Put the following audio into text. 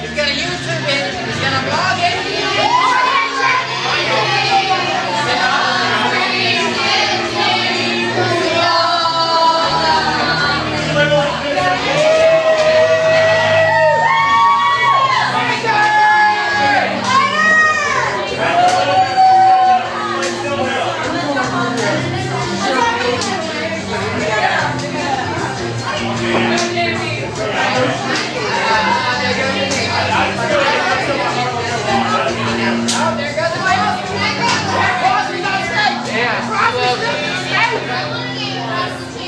He's gonna YouTube it. He's gonna. I want to be a Right.